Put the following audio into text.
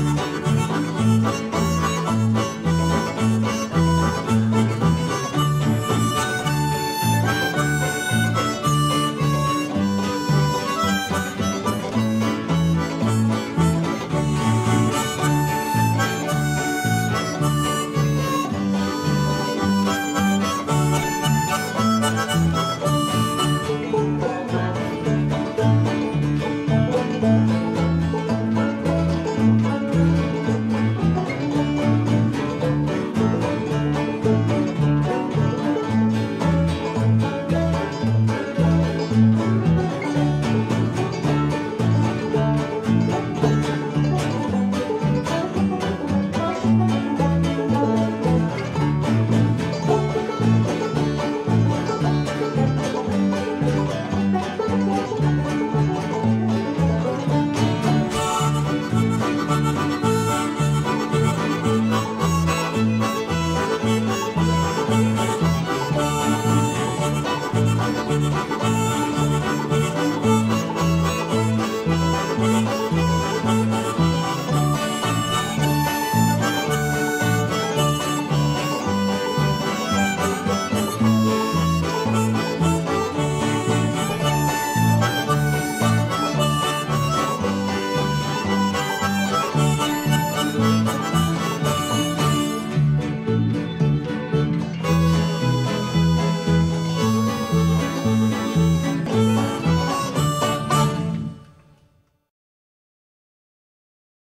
no, no, no.